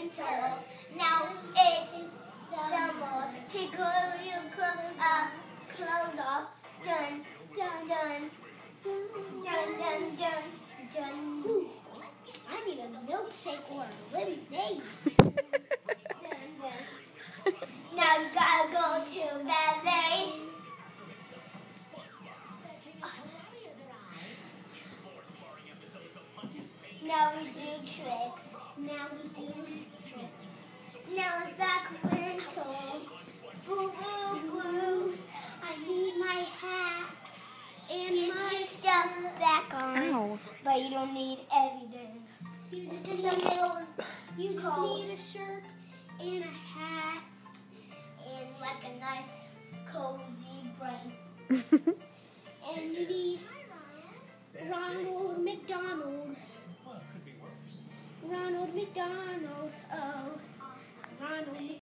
winter. Now it's summer. Take all your clo- uh, clothes off. Dun, dun, dun. Dun, dun, dun, dun. Ooh, I need a milkshake or a lemonade. Now you gotta go to ballet. Now we do tricks. But you don't need everything. You just Just need a little You just coat need a shirt and a hat. and like a nice cozy brain. And you need Ronald McDonald. Well it could be worse. Ronald McDonald.